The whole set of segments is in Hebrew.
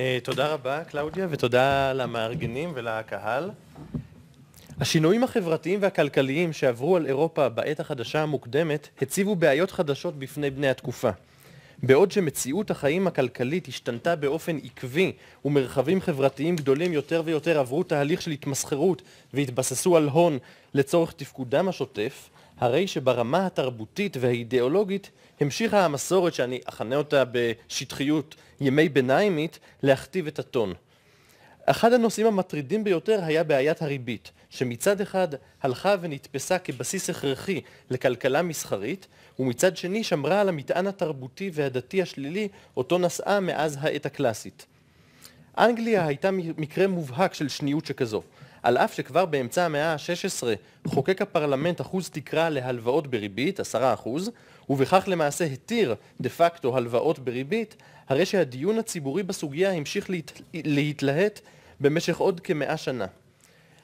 אה, תודה רבה, קלאודיה, ותודה למארגנים ולקהל. השינויים החברתיים והכלכליים שעברו על אירופה בעת החדשה המוקדמת הציבו בעיות חדשות בפני בני התקופה. בעוד שמציאות החיים הכלכלית השתנתה באופן עקבי ומרחבים חברתיים גדולים יותר ויותר עברו תהליך של התמסחרות והתבססו על הון לצורך תפקודם השוטף, הרי שברמה התרבותית והאידיאולוגית המשיכה המסורת שאני אכנה אותה בשטחיות ימי ביניימית להכתיב את הטון. אחד הנושאים המטרידים ביותר היה בעיית הריבית, שמצד אחד הלכה ונתפסה כבסיס הכרחי לכלכלה מסחרית, ומצד שני שמרה על המטען התרבותי והדתי השלילי אותו נשאה מאז העת הקלאסית. אנגליה הייתה מקרה מובהק של שניות שכזו. על אף שכבר באמצע המאה ה-16 חוקק הפרלמנט אחוז תקרה להלוואות בריבית, עשרה אחוז, ובכך למעשה התיר דה פקטו הלוואות בריבית, הרי שהדיון הציבורי בסוגיה המשיך להת... להתלהט במשך עוד כמאה שנה.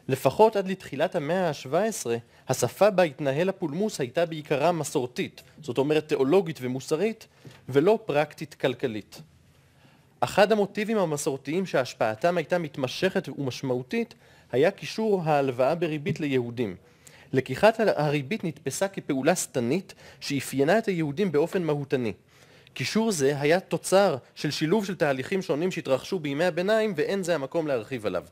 לפחות עד לתחילת המאה ה-17, השפה בה התנהל הפולמוס הייתה בעיקרה מסורתית, זאת אומרת תיאולוגית ומוסרית, ולא פרקטית כלכלית. אחד המוטיבים המסורתיים שהשפעתם הייתה מתמשכת ומשמעותית היה קישור ההלוואה בריבית ליהודים. לקיחת הריבית נתפסה כפעולה שטנית שאפיינה את היהודים באופן מהותני. קישור זה היה תוצר של שילוב של תהליכים שונים שהתרחשו בימי הביניים ואין זה המקום להרחיב עליו.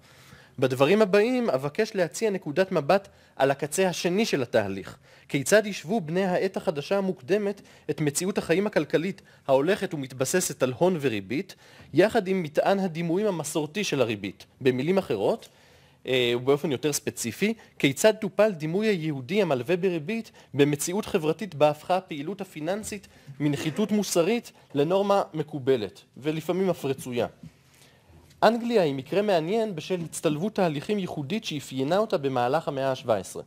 בדברים הבאים אבקש להציע נקודת מבט על הקצה השני של התהליך. כיצד ישבו בני העת החדשה המוקדמת את מציאות החיים הכלכלית ההולכת ומתבססת על הון וריבית, יחד עם מטען הדימויים המסורתי של הריבית. במילים אחרות, ובאופן יותר ספציפי, כיצד טופל דימוי היהודי המלווה בריבית במציאות חברתית בה הפכה הפעילות הפיננסית מנחיתות מוסרית לנורמה מקובלת, ולפעמים אף רצויה. אנגליה היא מקרה מעניין בשל הצטלבות תהליכים ייחודית שאפיינה אותה במהלך המאה ה-17.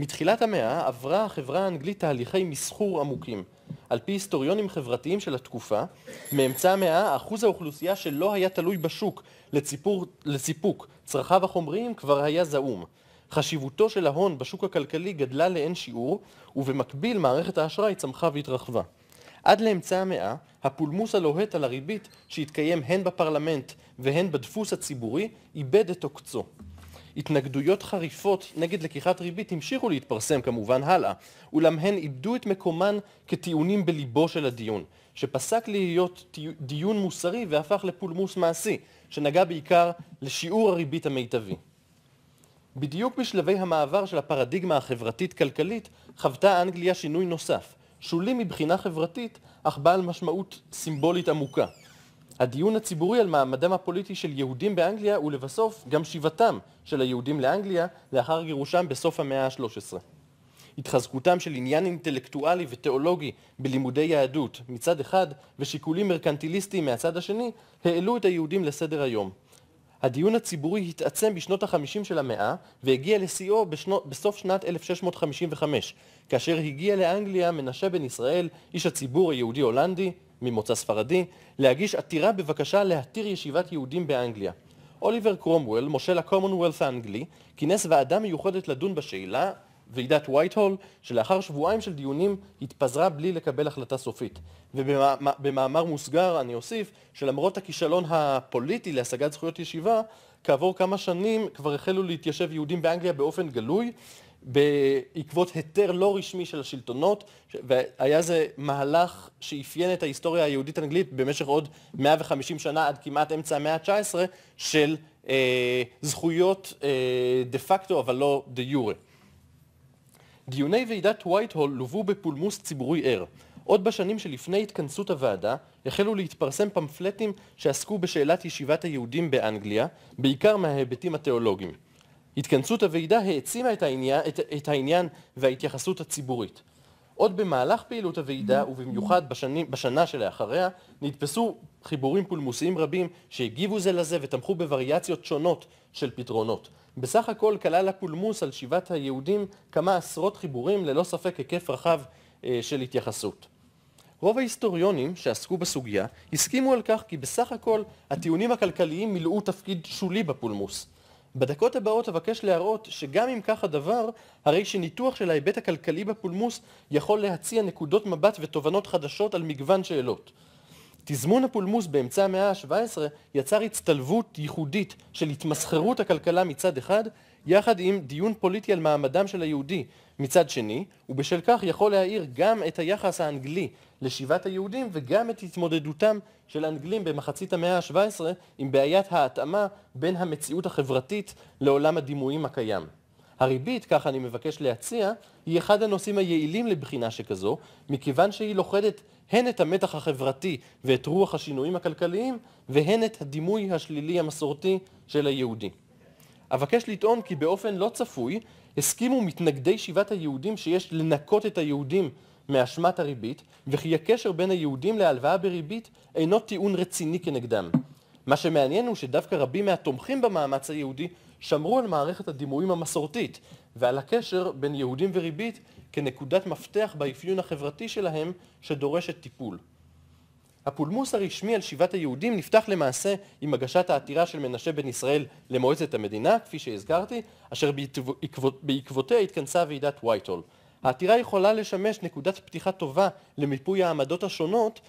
מתחילת המאה עברה החברה האנגלית תהליכי מסחור עמוקים. על פי היסטוריונים חברתיים של התקופה, מאמצע המאה אחוז האוכלוסייה שלא היה תלוי בשוק לציפור, לסיפוק צרכיו החומריים כבר היה זעום. חשיבותו של ההון בשוק הכלכלי גדלה לאין שיעור, ובמקביל מערכת האשראי צמחה והתרחבה. עד לאמצע המאה, הפולמוס הלוהט על הריבית שהתקיים הן בפרלמנט והן בדפוס הציבורי, איבד את עוקצו. התנגדויות חריפות נגד לקיחת ריבית המשיכו להתפרסם כמובן הלאה, אולם הן איבדו את מקומן כטיעונים בליבו של הדיון, שפסק להיות דיון מוסרי והפך לפולמוס מעשי, שנגע בעיקר לשיעור הריבית המיטבי. בדיוק בשלבי המעבר של הפרדיגמה החברתית-כלכלית חוותה אנגליה שינוי נוסף, שולי מבחינה חברתית, אך בעל משמעות סימבולית עמוקה. הדיון הציבורי על מעמדם הפוליטי של יהודים באנגליה ולבסוף גם שיבתם של היהודים לאנגליה לאחר גירושם בסוף המאה ה-13. התחזקותם של עניין אינטלקטואלי ותיאולוגי בלימודי יהדות מצד אחד ושיקולים מרקנטיליסטיים מהצד השני העלו את היהודים לסדר היום. הדיון הציבורי התעצם בשנות החמישים של המאה והגיע לשיאו בסוף שנת 1655 כאשר הגיע לאנגליה מנשה בן ישראל, איש הציבור היהודי הולנדי ממוצא ספרדי, להגיש עתירה בבקשה להתיר ישיבת יהודים באנגליה. אוליבר קרומוול, מושל הקומונוולת' האנגלי, כינס ועדה מיוחדת לדון בשאלה, ועידת ווייט-הול, שלאחר שבועיים של דיונים התפזרה בלי לקבל החלטה סופית. ובמאמר מוסגר אני אוסיף שלמרות הכישלון הפוליטי להשגת זכויות ישיבה, כעבור כמה שנים כבר החלו להתיישב יהודים באנגליה באופן גלוי, בעקבות היתר לא רשמי של השלטונות, והיה זה מהלך שאפיין את ההיסטוריה היהודית-אנגלית במשך עוד 150 שנה עד כמעט אמצע המאה ה-19 של אה, זכויות אה, דה פקטו אבל לא דה יורה. דיוני ועידת ווייט-הול לוו בפולמוס ציבורי ער. עוד בשנים שלפני התכנסות הוועדה החלו להתפרסם פמפלטים שעסקו בשאלת ישיבת היהודים באנגליה, בעיקר מההיבטים התיאולוגיים. התכנסות הוועידה העצימה את העניין, את, את העניין וההתייחסות הציבורית. עוד במהלך פעילות הוועידה ובמיוחד בשנים, בשנה שלאחריה נתפסו חיבורים פולמוסיים רבים שהגיבו זה לזה ותמכו בווריאציות שונות של פתרונות. בסך הכל כלל הפולמוס על שיבת היהודים כמה עשרות חיבורים ללא ספק היקף רחב אה, של התייחסות. רוב ההיסטוריונים שעסקו בסוגיה הסכימו על כך כי בסך הכל הטיעונים הכלכליים מילאו תפקיד שולי בפולמוס. בדקות הבאות אבקש להראות שגם אם כך הדבר, הרי שניתוח של ההיבט הכלכלי בפולמוס יכול להציע נקודות מבט ותובנות חדשות על מגוון שאלות. תזמון הפולמוס באמצע המאה ה-17 יצר הצטלבות ייחודית של התמסחרות הכלכלה מצד אחד, יחד עם דיון פוליטי על מעמדם של היהודי מצד שני, ובשל כך יכול להאיר גם את היחס האנגלי לשיבת היהודים וגם את התמודדותם של האנגלים במחצית המאה ה-17 עם בעיית ההתאמה בין המציאות החברתית לעולם הדימויים הקיים. הריבית, כך אני מבקש להציע, היא אחד הנושאים היעילים לבחינה שכזו, מכיוון שהיא לוכדת הן את המתח החברתי ואת רוח השינויים הכלכליים, והן את הדימוי השלילי המסורתי של היהודי. אבקש לטעון כי באופן לא צפוי הסכימו מתנגדי שיבת היהודים שיש לנקות את היהודים מאשמת הריבית, וכי הקשר בין היהודים להלוואה בריבית אינו טיעון רציני כנגדם. מה שמעניין הוא שדווקא רבים מהתומכים במאמץ היהודי שמרו על מערכת הדימויים המסורתית ועל הקשר בין יהודים וריבית כנקודת מפתח באפיון החברתי שלהם שדורשת טיפול. הפולמוס הרשמי על שיבת היהודים נפתח למעשה עם הגשת העתירה של מנשה בן ישראל למועצת המדינה, כפי שהזכרתי, אשר בעקבותיה התכנסה ועידת וייטול. העתירה יכולה לשמש נקודת פתיחה טובה למיפוי העמדות השונות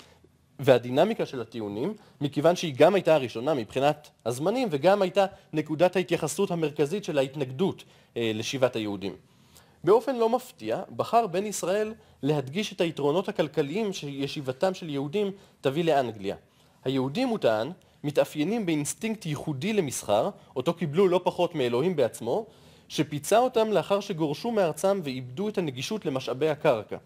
והדינמיקה של הטיעונים, מכיוון שהיא גם הייתה הראשונה מבחינת הזמנים וגם הייתה נקודת ההתייחסות המרכזית של ההתנגדות אה, לשיבת היהודים. באופן לא מפתיע, בחר בן ישראל להדגיש את היתרונות הכלכליים שישיבתם של יהודים תביא לאנגליה. היהודים, הוא טען, מתאפיינים באינסטינקט ייחודי למסחר, אותו קיבלו לא פחות מאלוהים בעצמו, שפיצה אותם לאחר שגורשו מארצם ואיבדו את הנגישות למשאבי הקרקע.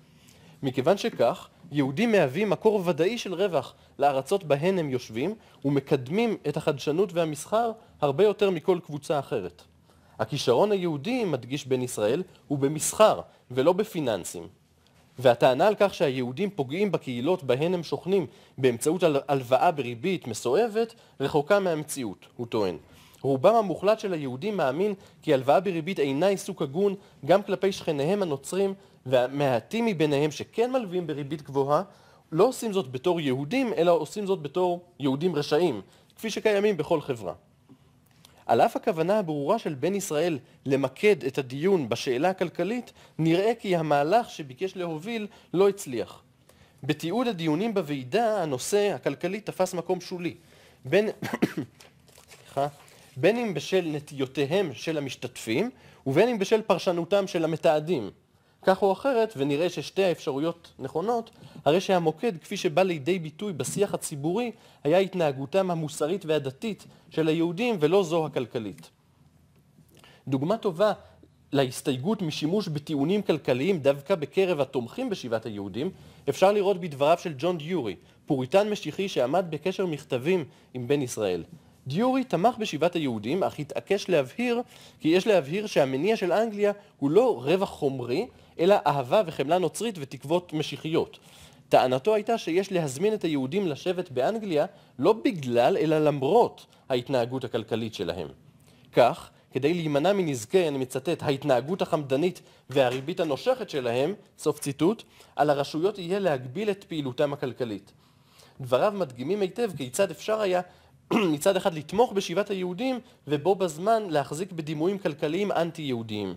מכיוון שכך, יהודים מהווים מקור ודאי של רווח לארצות בהן הם יושבים ומקדמים את החדשנות והמסחר הרבה יותר מכל קבוצה אחרת. הכישרון היהודי, מדגיש בן ישראל, הוא במסחר ולא בפיננסים. והטענה על כך שהיהודים פוגעים בקהילות בהן הם שוכנים באמצעות הלוואה בריבית מסואבת רחוקה מהמציאות, הוא טוען. רובם המוחלט של היהודים מאמין כי הלוואה בריבית אינה עיסוק הגון גם כלפי שכניהם הנוצרים והמעטים מביניהם שכן מלווים בריבית גבוהה לא עושים זאת בתור יהודים אלא עושים זאת בתור יהודים רשעים כפי שקיימים בכל חברה. על אף הכוונה הברורה של בן ישראל למקד את הדיון בשאלה הכלכלית, נראה כי המהלך שביקש להוביל לא הצליח. בתיעוד הדיונים בוועידה, הנושא הכלכלי תפס מקום שולי. בין, סליחה, בין אם בשל נטיותיהם של המשתתפים, ובין אם בשל פרשנותם של המתעדים. כך או אחרת, ונראה ששתי האפשרויות נכונות, הרי שהמוקד, כפי שבא לידי ביטוי בשיח הציבורי, היה התנהגותם המוסרית והדתית של היהודים ולא זו הכלכלית. דוגמה טובה להסתייגות משימוש בטיעונים כלכליים דווקא בקרב התומכים בשיבת היהודים, אפשר לראות בדבריו של ג'ון דיורי, פוריטן משיחי שעמד בקשר מכתבים עם בן ישראל. דיורי תמך בשיבת היהודים, אך התעקש להבהיר כי יש להבהיר שהמניע של אנגליה הוא לא רווח חומרי, אלא אהבה וחמלה נוצרית ותקוות משיחיות. טענתו הייתה שיש להזמין את היהודים לשבת באנגליה לא בגלל אלא למרות ההתנהגות הכלכלית שלהם. כך, כדי להימנע מנזקי, אני מצטט, ההתנהגות החמדנית והריבית הנושכת שלהם, סוף ציטוט, על הרשויות יהיה להגביל את פעילותם הכלכלית. דבריו מדגימים היטב כיצד אפשר היה מצד אחד לתמוך בשיבת היהודים ובו בזמן להחזיק בדימויים כלכליים אנטי-יהודיים.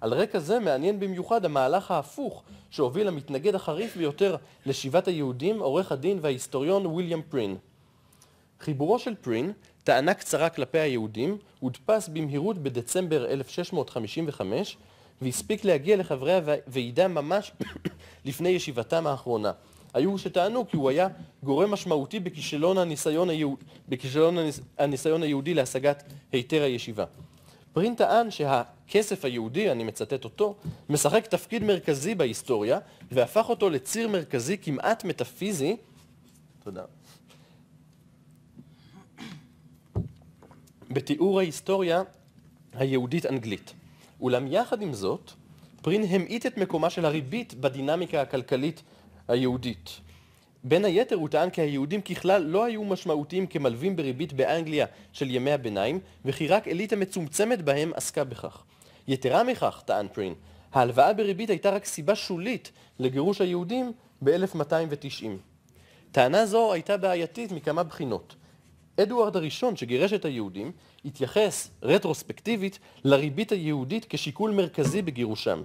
על רקע זה מעניין במיוחד המהלך ההפוך שהוביל המתנגד החריף ביותר לשיבת היהודים, עורך הדין וההיסטוריון ויליאם פרין. חיבורו של פרין, טענה קצרה כלפי היהודים, הודפס במהירות בדצמבר 1655 והספיק להגיע לחברי הוועידה ממש לפני ישיבתם האחרונה. היו שטענו כי הוא היה גורם משמעותי בכישלון הניסיון, היהוד... בכישלון הניסיון היהודי להשגת היתר הישיבה. פרין טען שהכסף היהודי, אני מצטט אותו, משחק תפקיד מרכזי בהיסטוריה והפך אותו לציר מרכזי כמעט מטאפיזי, תודה, בתיאור ההיסטוריה היהודית-אנגלית. אולם יחד עם זאת, פרין המעיט את מקומה של הריבית בדינמיקה הכלכלית היהודית. בין היתר הוא טען כי היהודים ככלל לא היו משמעותיים כמלווים בריבית באנגליה של ימי הביניים, וכי רק אליטה מצומצמת בהם עסקה בכך. יתרה מכך, טען פרין, ההלוואה בריבית הייתה רק סיבה שולית לגירוש היהודים ב-1290. טענה זו הייתה בעייתית מכמה בחינות. אדוארד הראשון שגירש את היהודים התייחס רטרוספקטיבית לריבית היהודית כשיקול מרכזי בגירושם.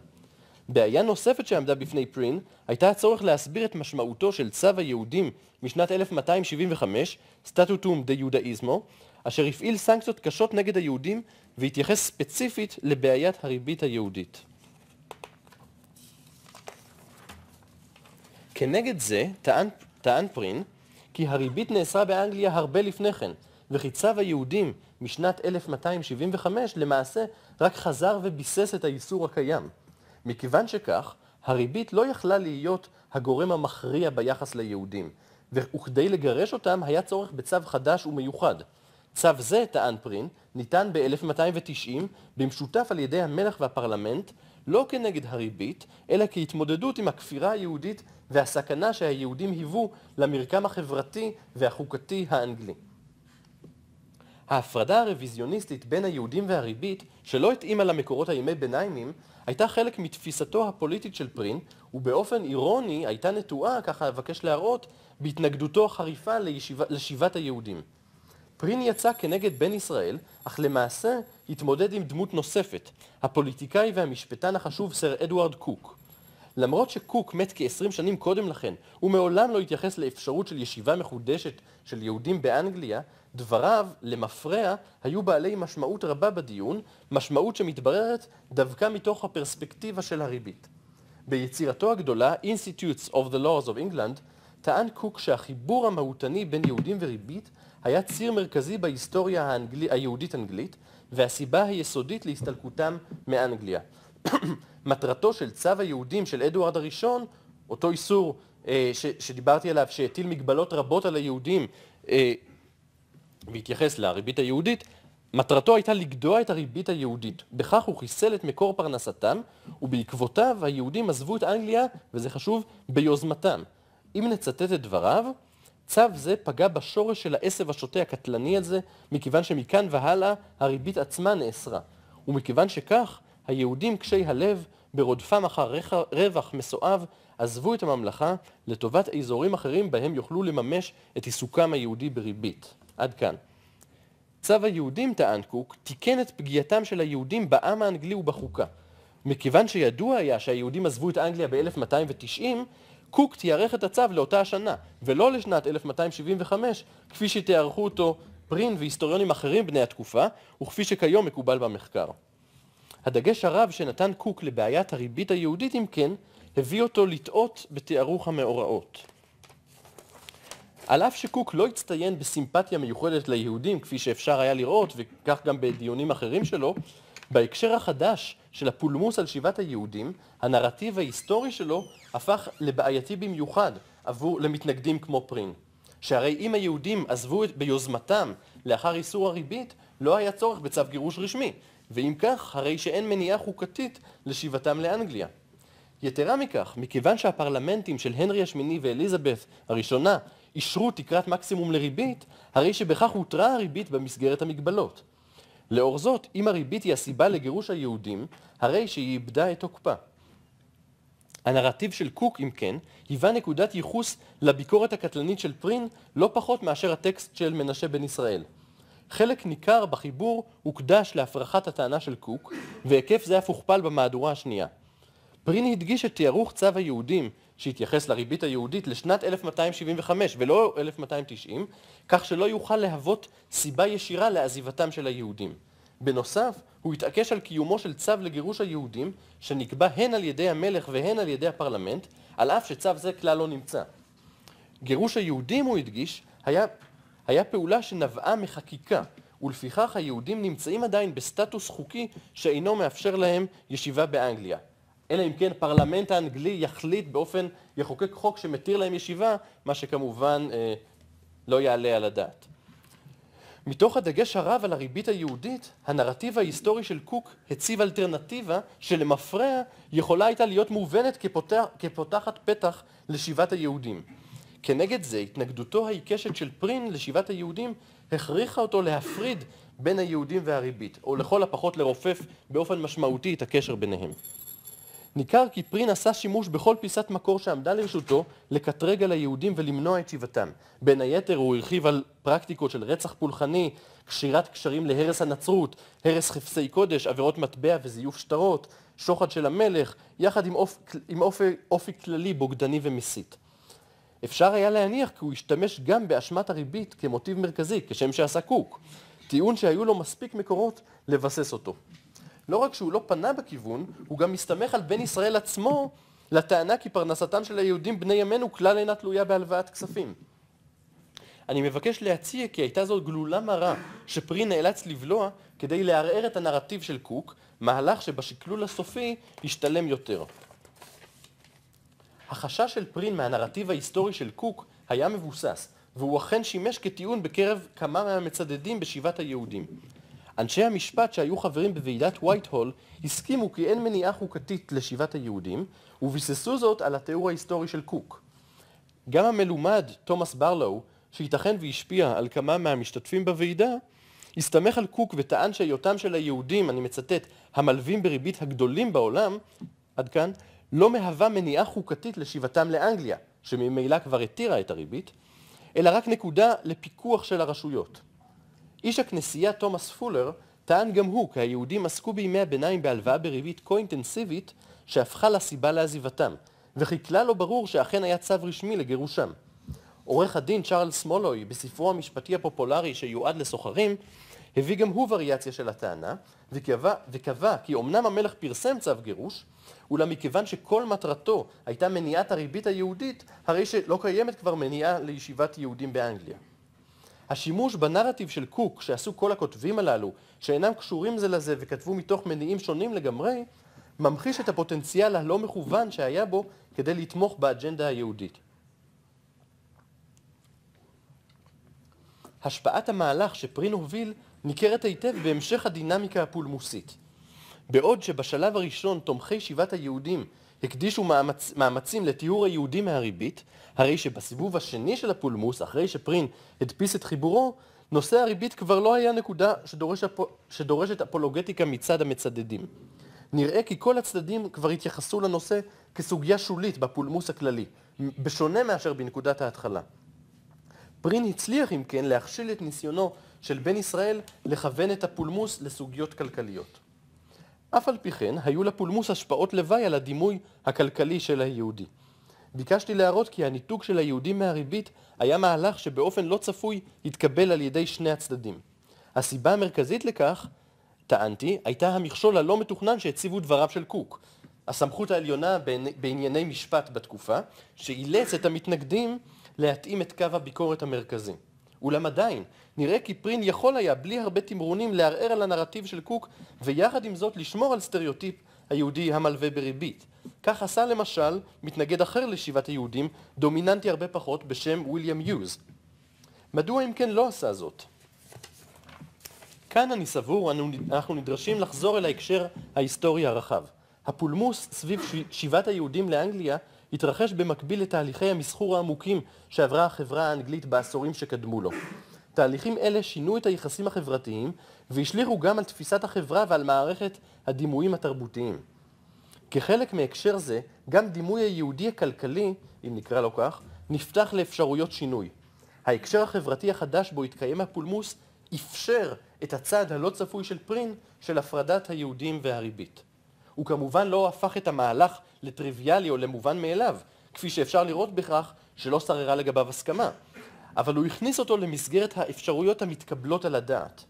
בעיה נוספת שעמדה בפני פרין הייתה הצורך להסביר את משמעותו של צו היהודים משנת 1275, סטטוטום דה יודאיזמו, אשר הפעיל סנקציות קשות נגד היהודים והתייחס ספציפית לבעיית הריבית היהודית. כנגד זה טען, טען פרין כי הריבית נאסרה באנגליה הרבה לפני כן, וכי צו היהודים משנת 1275 למעשה רק חזר וביסס את האיסור הקיים. מכיוון שכך, הריבית לא יכלה להיות הגורם המכריע ביחס ליהודים, וכדי לגרש אותם היה צורך בצו חדש ומיוחד. צו זה, טען פרין, ניתן ב-1290 במשותף על ידי המלך והפרלמנט, לא כנגד הריבית, אלא כהתמודדות עם הכפירה היהודית והסכנה שהיהודים היוו למרקם החברתי והחוקתי האנגלי. ההפרדה הרוויזיוניסטית בין היהודים והריבית, שלא התאימה למקורות הימי ביניימים, הייתה חלק מתפיסתו הפוליטית של פרין, ובאופן אירוני הייתה נטועה, ככה אבקש להראות, בהתנגדותו החריפה לשיבת היהודים. פרין יצא כנגד בן ישראל, אך למעשה התמודד עם דמות נוספת, הפוליטיקאי והמשפטן החשוב סר אדוארד קוק. למרות שקוק מת כ-20 שנים קודם לכן, הוא מעולם לא התייחס לאפשרות של ישיבה מחודשת של יהודים באנגליה, דבריו, למפרע, היו בעלי משמעות רבה בדיון, משמעות שמתבררת דווקא מתוך הפרספקטיבה של הריבית. ביצירתו הגדולה, Institutes of the Laws of England, טען קוק שהחיבור המהותני בין יהודים וריבית היה ציר מרכזי בהיסטוריה היהודית-אנגלית, והסיבה היסודית להסתלקותם מאנגליה. מטרתו של צו היהודים של אדוארד הראשון, אותו איסור אה, ש, שדיברתי עליו, שהטיל מגבלות רבות על היהודים אה, והתייחס לריבית היהודית, מטרתו הייתה לגדוע את הריבית היהודית. בכך הוא חיסל את מקור פרנסתם, ובעקבותיו היהודים עזבו את אנגליה, וזה חשוב, ביוזמתם. אם נצטט את דבריו, צו זה פגע בשורש של העשב השוטה הקטלני הזה, מכיוון שמכאן והלאה הריבית עצמה נאסרה. ומכיוון שכך, היהודים קשי הלב, ברודפם אחר רווח מסואב, עזבו את הממלכה לטובת אזורים אחרים בהם יוכלו לממש את עיסוקם היהודי בריבית. עד כאן. צו היהודים, טען קוק, תיקן את פגיעתם של היהודים בעם האנגלי ובחוקה. מכיוון שידוע היה שהיהודים עזבו את אנגליה ב-1290, קוק תיארך את הצו לאותה השנה, ולא לשנת 1275, כפי שתיארכו אותו פרין והיסטוריונים אחרים בני התקופה, וכפי שכיום מקובל במחקר. הדגש הרב שנתן קוק לבעיית הריבית היהודית, אם כן, הביא אותו לטעות בתיארוך המאורעות. על אף שקוק לא הצטיין בסימפתיה מיוחדת ליהודים, כפי שאפשר היה לראות, וכך גם בדיונים אחרים שלו, בהקשר החדש של הפולמוס על שיבת היהודים, הנרטיב ההיסטורי שלו הפך לבעייתי במיוחד עבור למתנגדים כמו פרין. שהרי אם היהודים עזבו ביוזמתם לאחר איסור הריבית, לא היה צורך בצו גירוש רשמי, ואם כך, הרי שאין מניעה חוקתית לשיבתם לאנגליה. יתרה מכך, מכיוון שהפרלמנטים של הנרי השמיני ואליזבת הראשונה אישרו תקרת מקסימום לריבית, הרי שבכך הותרה הריבית במסגרת המגבלות. לאור זאת, אם הריבית היא הסיבה לגירוש היהודים, הרי שהיא איבדה את תוקפה. הנרטיב של קוק, אם כן, היווה נקודת ייחוס לביקורת הקטלנית של פרין לא פחות מאשר הטקסט של מנשה בן ישראל. חלק ניכר בחיבור הוקדש להפרחת הטענה של קוק, והיקף זה אף הוכפל במהדורה השנייה. פרין הדגיש את תיארוך צו היהודים, שהתייחס לריבית היהודית לשנת 1275 ולא 1290, כך שלא יוכל להוות סיבה ישירה לעזיבתם של היהודים. בנוסף, הוא התעקש על קיומו של צו לגירוש היהודים, שנקבע הן על ידי המלך והן על ידי הפרלמנט, על אף שצו זה כלל לא נמצא. גירוש היהודים, הוא הדגיש, היה, היה פעולה שנבעה מחקיקה, ולפיכך היהודים נמצאים עדיין בסטטוס חוקי שאינו מאפשר להם ישיבה באנגליה. אלא אם כן פרלמנט האנגלי יחליט באופן, יחוקק חוק שמתיר להם ישיבה, מה שכמובן אה, לא יעלה על הדעת. מתוך הדגש הרב על הריבית היהודית, הנרטיב ההיסטורי של קוק הציב אלטרנטיבה שלמפרע יכולה הייתה להיות מובנת כפותח, כפותחת פתח לשיבת היהודים. כנגד זה, התנגדותו העיקשת של פרין לשיבת היהודים הכריחה אותו להפריד בין היהודים והריבית, או לכל הפחות לרופף באופן משמעותי את הקשר ביניהם. ניכר כי פרין עשה שימוש בכל פיסת מקור שעמדה לרשותו לקטרג על היהודים ולמנוע את שיבתם. בין היתר הוא הרחיב על פרקטיקות של רצח פולחני, קשירת קשרים להרס הנצרות, הרס חפצי קודש, עבירות מטבע וזיוף שטרות, שוחד של המלך, יחד עם, אופ, עם אופי, אופי כללי בוגדני ומסית. אפשר היה להניח כי הוא השתמש גם באשמת הריבית כמוטיב מרכזי, כשם שעשה קוק, טיעון שהיו לו מספיק מקורות לבסס אותו. לא רק שהוא לא פנה בכיוון, הוא גם מסתמך על בן ישראל עצמו לטענה כי פרנסתם של היהודים בני ימינו כלל אינה תלויה בהלוואת כספים. אני מבקש להציע כי הייתה זאת גלולה מרה שפרי נאלץ לבלוע כדי לערער את הנרטיב של קוק, מהלך שבשקלול הסופי השתלם יותר. החשש של פרין מהנרטיב ההיסטורי של קוק היה מבוסס, והוא אכן שימש כטיעון בקרב כמה מהמצדדים בשיבת היהודים. אנשי המשפט שהיו חברים בוועידת ווייט-הול הסכימו כי אין מניעה חוקתית לשיבת היהודים, וביססו זאת על התיאור ההיסטורי של קוק. גם המלומד תומאס ברלו, שייתכן והשפיע על כמה מהמשתתפים בוועידה, הסתמך על קוק וטען שהיותם של היהודים, אני מצטט, המלווים בריבית הגדולים בעולם, עד כאן, לא מהווה מניעה חוקתית לשיבתם לאנגליה, שממילא כבר התירה את הריבית, אלא רק נקודה לפיקוח של הרשויות. איש הכנסייה תומאס פולר טען גם הוא כי היהודים עסקו בימי הביניים בהלוואה בריבית כה אינטנסיבית שהפכה לסיבה לעזיבתם, וכי כלל לא ברור שאכן היה צו רשמי לגירושם. עורך הדין צ'ארלס מולוי בספרו המשפטי הפופולרי שיועד לסוחרים הביא גם הוא וריאציה של הטענה וקבע, וקבע כי אמנם המלך פרסם צו גירוש אולם מכיוון שכל מטרתו הייתה מניעת הריבית היהודית הרי שלא קיימת כבר מניעה לישיבת יהודים באנגליה. השימוש בנרטיב של קוק שעשו כל הכותבים הללו שאינם קשורים זה לזה וכתבו מתוך מניעים שונים לגמרי ממחיש את הפוטנציאל הלא מכוון שהיה בו כדי לתמוך באג'נדה היהודית. השפעת המהלך שפרין הוביל ניכרת היטב בהמשך הדינמיקה הפולמוסית. בעוד שבשלב הראשון תומכי שיבת היהודים הקדישו מאמצ... מאמצים לטיהור היהודים מהריבית, הרי שבסיבוב השני של הפולמוס, אחרי שפרין הדפיס את חיבורו, נושא הריבית כבר לא היה נקודה שדורש. שדורשת אפולוגטיקה מצד המצדדים. נראה כי כל הצדדים כבר התייחסו לנושא כסוגיה שולית בפולמוס הכללי, בשונה מאשר בנקודת ההתחלה. פרין הצליח אם כן להכשיל את ניסיונו של בן ישראל לכוון את הפולמוס לסוגיות כלכליות. אף על פי כן, היו לפולמוס השפעות לוואי על הדימוי הכלכלי של היהודי. ביקשתי להראות כי הניתוק של היהודים מהריבית היה מהלך שבאופן לא צפוי התקבל על ידי שני הצדדים. הסיבה המרכזית לכך, טענתי, הייתה המכשול הלא מתוכנן שהציבו דבריו של קוק, הסמכות העליונה בענייני משפט בתקופה, שאילץ את המתנגדים להתאים את קו הביקורת המרכזי. אולם עדיין, נראה כי פרין יכול היה, בלי הרבה תמרונים, לערער על הנרטיב של קוק, ויחד עם זאת לשמור על סטריאוטיפ היהודי המלווה בריבית. כך עשה למשל מתנגד אחר לשיבת היהודים, דומיננטי הרבה פחות, בשם ויליאם יוז. מדוע אם כן לא עשה זאת? כאן אני סבור, אנחנו נדרשים לחזור אל ההקשר ההיסטורי הרחב. הפולמוס סביב שיבת היהודים לאנגליה התרחש במקביל לתהליכי המסחור העמוקים שעברה החברה האנגלית בעשורים שקדמו לו. תהליכים אלה שינו את היחסים החברתיים והשליכו גם על תפיסת החברה ועל מערכת הדימויים התרבותיים. כחלק מהקשר זה, גם דימוי היהודי הכלכלי, אם נקרא לו כך, נפתח לאפשרויות שינוי. ההקשר החברתי החדש בו התקיים הפולמוס אפשר את הצעד הלא צפוי של פרין של הפרדת היהודים והריבית. הוא כמובן לא הפך את המהלך לטריוויאלי או למובן מאליו, כפי שאפשר לראות בכך שלא שררה לגביו הסכמה, אבל הוא הכניס אותו למסגרת האפשרויות המתקבלות על הדעת.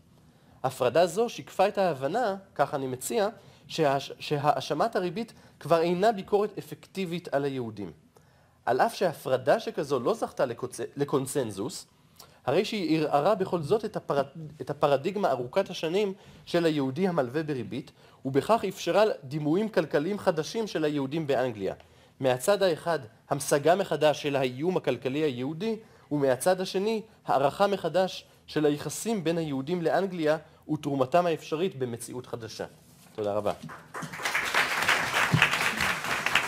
הפרדה זו שיקפה את ההבנה, כך אני מציע, שהאשמת הריבית כבר אינה ביקורת אפקטיבית על היהודים. על אף שהפרדה שכזו לא זכתה לקוצ... לקונסנזוס, הרי שהיא ערערה בכל זאת את, הפר... את הפרדיגמה ארוכת השנים של היהודי המלווה בריבית, ובכך אפשרה דימויים כלכליים חדשים של היהודים באנגליה. מהצד האחד, המשגה מחדש של האיום הכלכלי היהודי, ומהצד השני, הערכה מחדש של היחסים בין היהודים לאנגליה ותרומתם האפשרית במציאות חדשה. תודה רבה.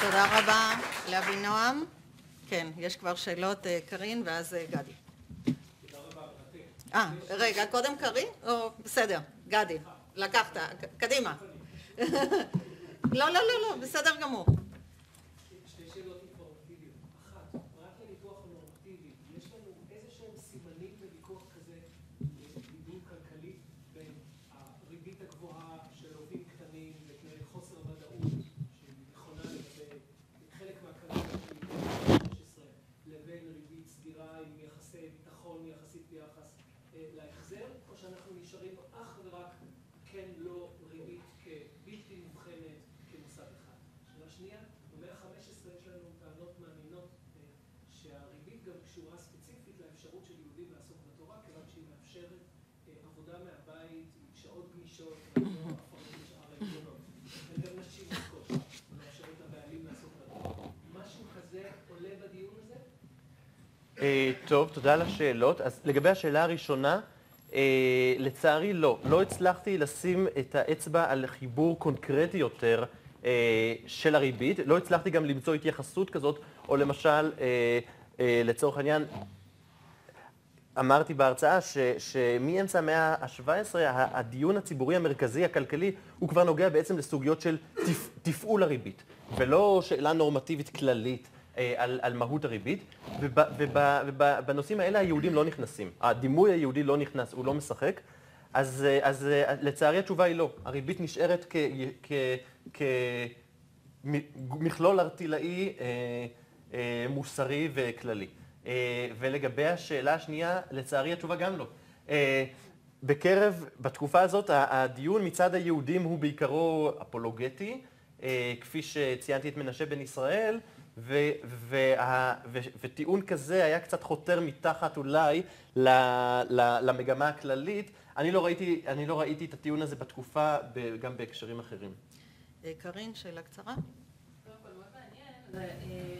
תודה רבה לאבינועם. כן, יש כבר שאלות, אה, קארין, ואז אה, גדי. אה, רגע, קודם קארין? או בסדר, גדי, לקחת, קדימה. לא, לא, לא, לא, בסדר גמור. להחזר, או שאנחנו נשארים אך ורק כן לא ריבית כבלתי מובחנת כמושג אחד. שאלה שנייה, במאה ה-15 יש לנו טענות מעניינות שהריבית גם קשורה ספציפית לאפשרות של יהודים לעסוק בתורה, כיוון שהיא מאפשרת עבודה מהבית עם הפרעות לשאר העקרונות. וגם נשים עוסקות, מאפשרות לבעלים לעסוק בתורה. משהו כזה עולה בדיון הזה? טוב, תודה על השאלות. אז לגבי השאלה הראשונה, לצערי לא. לא הצלחתי לשים את האצבע על חיבור קונקרטי יותר של הריבית. לא הצלחתי גם למצוא התייחסות כזאת, או למשל, לצורך העניין, אמרתי בהרצאה שמאמצע המאה ה-17 הדיון הציבורי המרכזי הכלכלי הוא כבר נוגע בעצם לסוגיות של תפעול הריבית, ולא שאלה נורמטיבית כללית על מהות הריבית, ובנושאים האלה היהודים לא נכנסים. הדימוי היהודי לא נכנס, הוא לא משחק, אז לצערי התשובה היא לא. הריבית נשארת כמכלול ארטילאי מוסרי וכללי. ולגבי השאלה השנייה, לצערי התשובה גם לא. בקרב, בתקופה הזאת, הדיון מצד היהודים הוא בעיקרו אפולוגטי, כפי שציינתי את מנשה בן ישראל, וטיעון כזה היה קצת חותר מתחת אולי למגמה הכללית. אני לא ראיתי, אני לא ראיתי את הטיעון הזה בתקופה גם בהקשרים אחרים. קרין, שאלה קצרה. קודם כל, מאוד מעניין.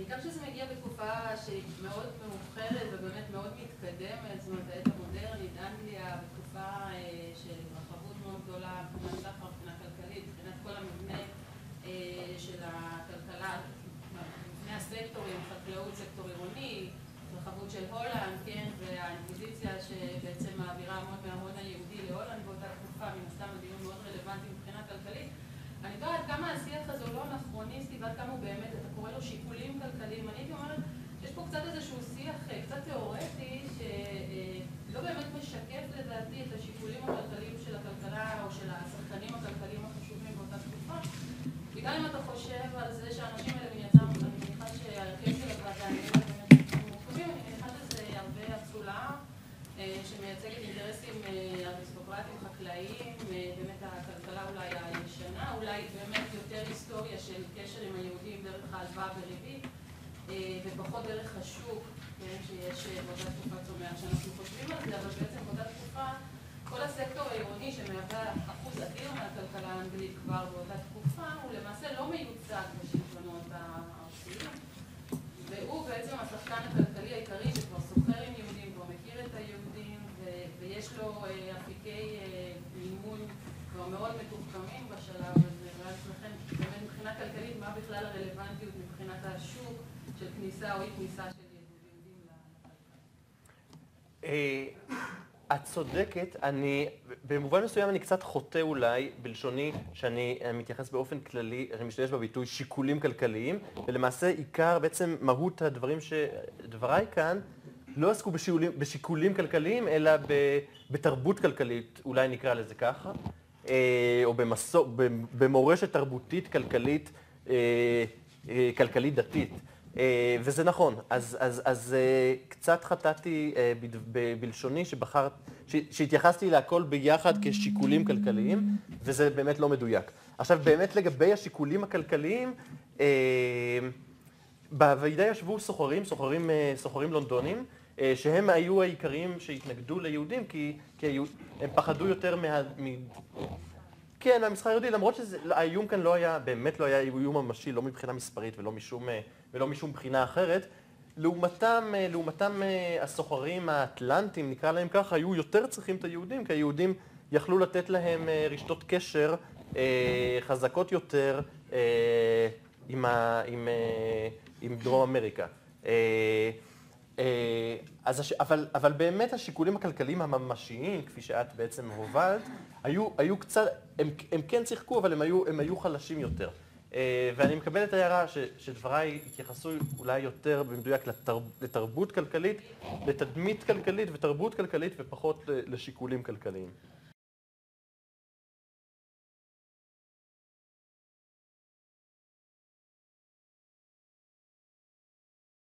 בעיקר כשזה מגיע בתקופה שהיא מאוד מאוחרת ובאמת מאוד מתקדמת, זאת אומרת, העת המודרנית, אנגליה, בתקופה של רחבות מאוד גדולה, מבחינת סחר, מבחינה כלכלית, מבחינת כל המבנה של הכלכלה, מבנה הסקטורים, חקלאות, סקטור עירוני, רחבות של הולנד, כן, והאינקוויזיציה שבעצם מעבירה המון מההון היהודי להולנד באותה תקופה, מן הסתם הדיון מאוד רלוונטי מבחינה כלכלית. אני לא יודעת כמה השיח הזה הוא לא אנכרוניסטי ועד כמה הוא באמת, קורא לו שיקולים כלכליים. אני הייתי אומרת, יש פה קצת איזשהו שיח קצת תיאורטי, שלא באמת משקף לדעתי את השיקולים הכלכליים של הכלכלה או של השחקנים הכלכליים החשובים באותה תקופה. וגם אם אתה חושב על זה שהאנשים האלה מן יצרם, אני מניחה שההרכב של הוועדה, אני מניחה שזה הרבה אצולה שמייצגת אינטרסים אריסטוקרטיים, חקלאיים, באמת הכלכלה אולי הישנה, אולי באמת היסטוריה של קשר עם היהודים דרך ההלוואה בריבית, ופחות דרך השוק, שיש באותה תקופה צומח. כשאנחנו חושבים על זה, אבל בעצם באותה תקופה, כל הסקטור העירוני שמהווה אחוז אדיר מהכלכלה האנגלית כבר באותה תקופה, הוא למעשה לא מיוצג בשלטונות הארציים, והוא בעצם השחקן הכלכלי העיקרי שכבר סוחר עם יהודים, כבר מכיר את היהודים, ויש לו אפיקי מימון כבר מאוד מתוחכמים בשלב הזה, ואז לכן, באמת מבחינה כלכלית, מה בכלל הרלוונטיות מבחינת השוק של כניסה או אי כניסה של לכלכלה? את צודקת, אני, במובן מסוים אני קצת חוטא אולי בלשוני שאני מתייחס באופן כללי, אני משתמש בביטוי שיקולים כלכליים, ולמעשה עיקר, בעצם מהות הדברים שדבריי כאן, לא עסקו בשיקולים כלכליים, אלא בתרבות כלכלית, אולי נקרא לזה ככה, או במורשת תרבותית כלכלית, כלכלית דתית. וזה נכון, אז קצת חטאתי בלשוני שהתייחסתי להכל ביחד כשיקולים כלכליים, וזה באמת לא מדויק. עכשיו, באמת לגבי השיקולים הכלכליים, בוועידה ישבו סוחרים, סוחרים לונדונים, שהם היו העיקריים שהתנגדו ליהודים, כי הם פחדו יותר מה... כן, המסחר היהודי, למרות שהאיום כאן לא היה, באמת לא היה איום ממשי, לא מבחינה מספרית ולא משום בחינה אחרת. לעומתם, לעומתם הסוחרים האטלנטים, נקרא להם ככה, היו יותר צריכים את היהודים, כי היהודים יכלו לתת להם רשתות קשר חזקות יותר עם, עם, עם דרום אמריקה. אז, אבל, אבל באמת השיקולים הכלכליים הממשיים, כפי שאת בעצם הובלת, היו, היו קצת, הם, הם כן שיחקו, אבל הם היו, הם היו חלשים יותר. ואני מקבל את ההערה שדבריי התייחסו אולי יותר במדויק לתרב, לתרבות כלכלית, לתדמית כלכלית ותרבות כלכלית ופחות לשיקולים כלכליים.